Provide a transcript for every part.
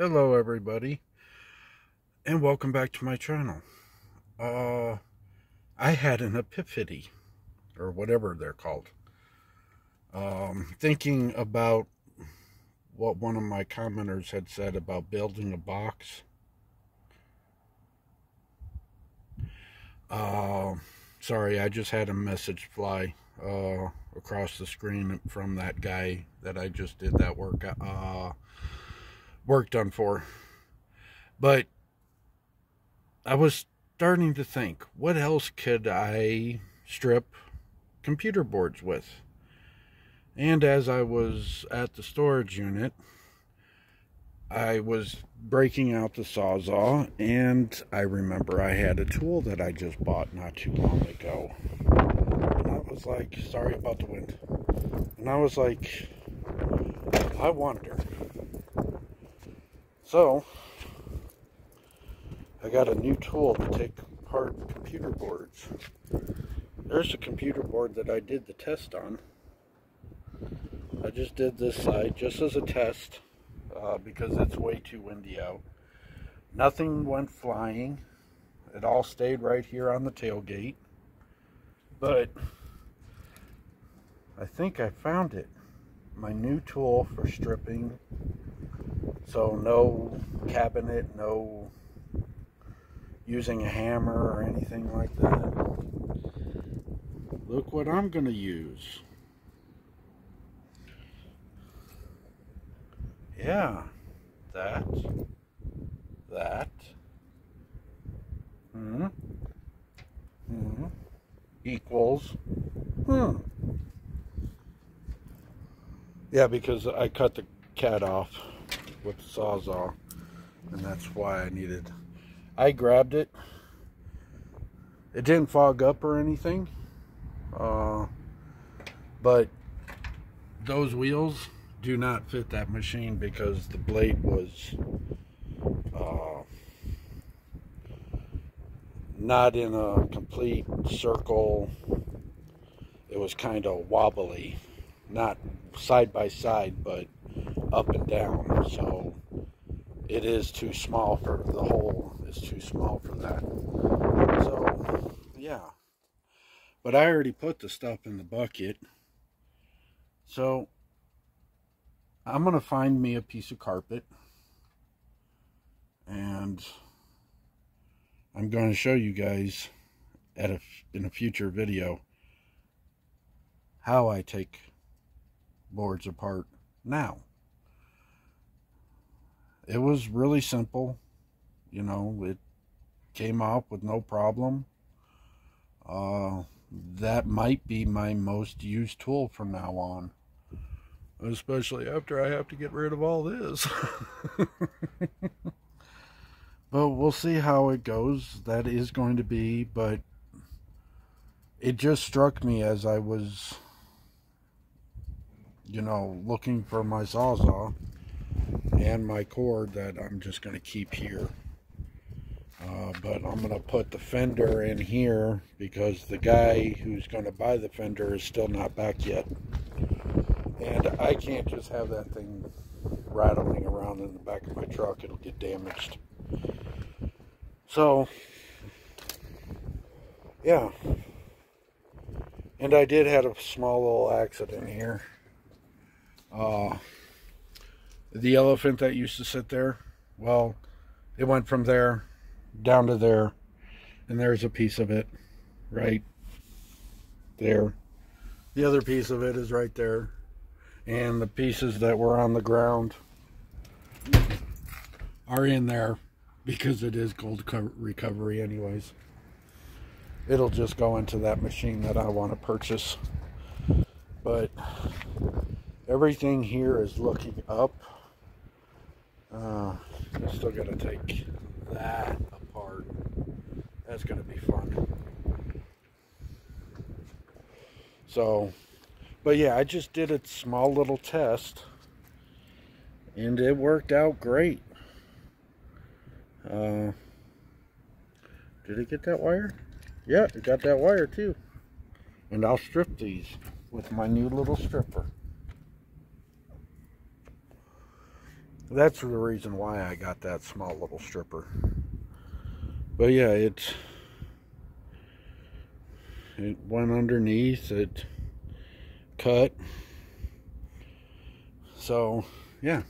Hello everybody and welcome back to my channel. Uh, I had an epiphany or whatever they're called. Um, thinking about what one of my commenters had said about building a box. Uh, sorry, I just had a message fly uh, across the screen from that guy that I just did that work uh, work done for. But I was starting to think, what else could I strip computer boards with? And as I was at the storage unit, I was breaking out the Sawzall, and I remember I had a tool that I just bought not too long ago. And I was like, sorry about the wind. And I was like, I wonder. So, I got a new tool to take apart computer boards. There's a computer board that I did the test on. I just did this side just as a test uh, because it's way too windy out. Nothing went flying. It all stayed right here on the tailgate. But I think I found it. My new tool for stripping. So no cabinet, no using a hammer or anything like that. Look what I'm going to use. Yeah, that, that, hmm, hmm, equals, hmm. Yeah, because I cut the cat off with the sawzall, and that's why I needed. I grabbed it. It didn't fog up or anything, uh, but those wheels do not fit that machine because the blade was uh, not in a complete circle. It was kind of wobbly, not side by side, but up and down. So it is too small for the hole is too small for that. So yeah. But I already put the stuff in the bucket. So I'm going to find me a piece of carpet. And I'm going to show you guys at a, in a future video how I take boards apart now. It was really simple. You know, it came off with no problem. Uh, that might be my most used tool from now on especially after I have to get rid of all this. but we'll see how it goes. That is going to be, but it just struck me as I was, you know, looking for my Sawzall and my cord that I'm just going to keep here. Uh, but I'm going to put the fender in here because the guy who's going to buy the fender is still not back yet. And I can't just have that thing rattling around in the back of my truck. It'll get damaged. So, yeah. And I did have a small little accident here. Uh, the elephant that used to sit there, well, it went from there down to there. And there's a piece of it right there. The other piece of it is right there and the pieces that were on the ground are in there because it is gold recovery anyways it'll just go into that machine that I want to purchase but everything here is looking up uh, I still got to take that apart that's going to be fun so but yeah, I just did a small little test and it worked out great. Uh, did it get that wire? Yeah, it got that wire too. And I'll strip these with my new little stripper. That's the reason why I got that small little stripper. But yeah, it's it went underneath, it cut. So, yeah.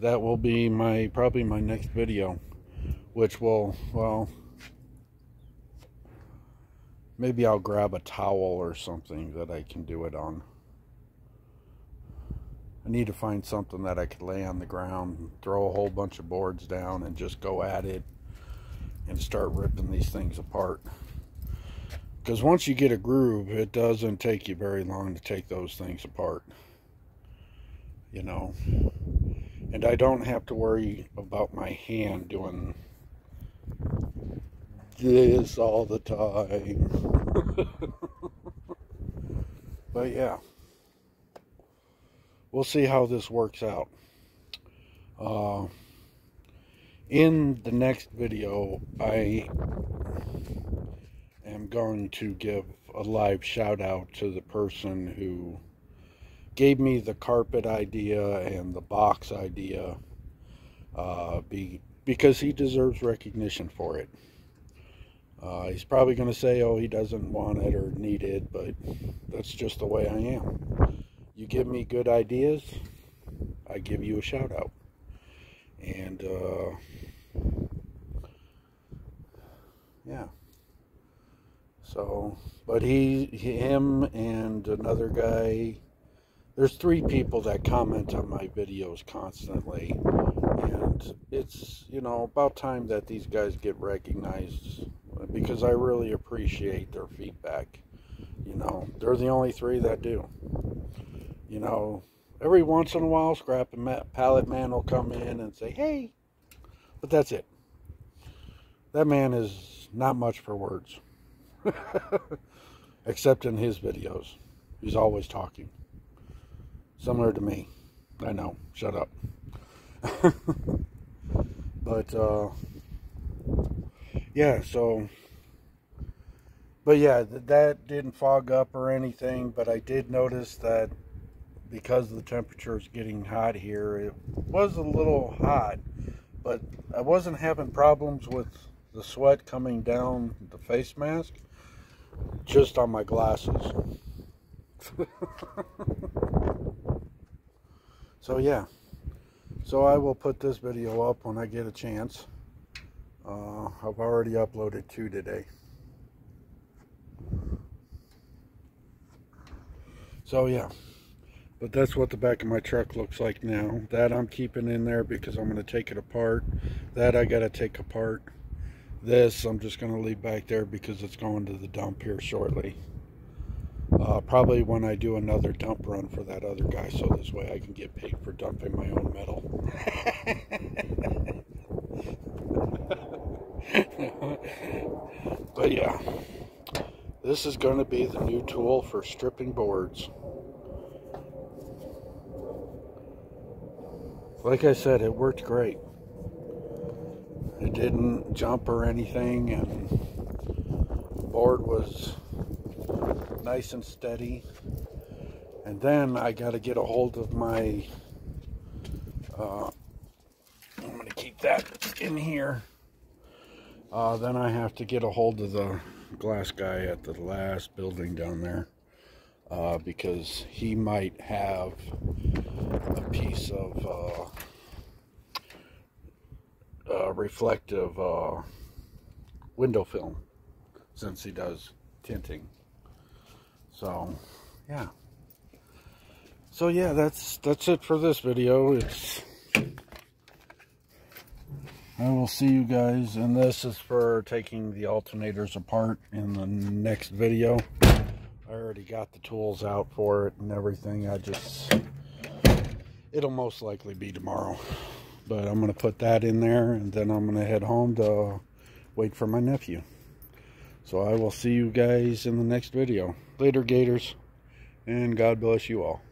That will be my probably my next video, which will, well, maybe I'll grab a towel or something that I can do it on. I need to find something that I could lay on the ground, throw a whole bunch of boards down and just go at it and start ripping these things apart. Because once you get a groove, it doesn't take you very long to take those things apart. You know. And I don't have to worry about my hand doing this all the time. but yeah we'll see how this works out. Uh, in the next video, I am going to give a live shout out to the person who gave me the carpet idea and the box idea uh, be, because he deserves recognition for it. Uh, he's probably going to say, oh, he doesn't want it or need it, but that's just the way I am you give me good ideas, I give you a shout out. And uh, yeah. So, but he, him, and another guy. There's three people that comment on my videos constantly, and it's you know about time that these guys get recognized because I really appreciate their feedback. You know, they're the only three that do you know, every once in a while, Scrap and Pallet Man will come in and say, hey, but that's it. That man is not much for words, except in his videos. He's always talking. Similar to me. I know, shut up. but, uh, yeah, so, but yeah, that didn't fog up or anything, but I did notice that because the temperature is getting hot here, it was a little hot, but I wasn't having problems with the sweat coming down the face mask, just on my glasses. so yeah, so I will put this video up when I get a chance. Uh, I've already uploaded two today. So yeah. But that's what the back of my truck looks like now. That I'm keeping in there because I'm going to take it apart. That I got to take apart. This I'm just going to leave back there because it's going to the dump here shortly. Uh, probably when I do another dump run for that other guy so this way I can get paid for dumping my own metal. but yeah, this is going to be the new tool for stripping boards. Like I said, it worked great. It didn't jump or anything, and board was nice and steady. And then I got to get a hold of my. Uh, I'm going to keep that in here. Uh, then I have to get a hold of the glass guy at the last building down there uh, because he might have piece of uh, uh, reflective uh, window film since he does tinting. So, yeah. So yeah, that's that's it for this video. It's I will see you guys, and this is for taking the alternators apart in the next video. I already got the tools out for it and everything. I just, it'll most likely be tomorrow. But I'm going to put that in there and then I'm going to head home to wait for my nephew. So I will see you guys in the next video. Later, Gators, and God bless you all.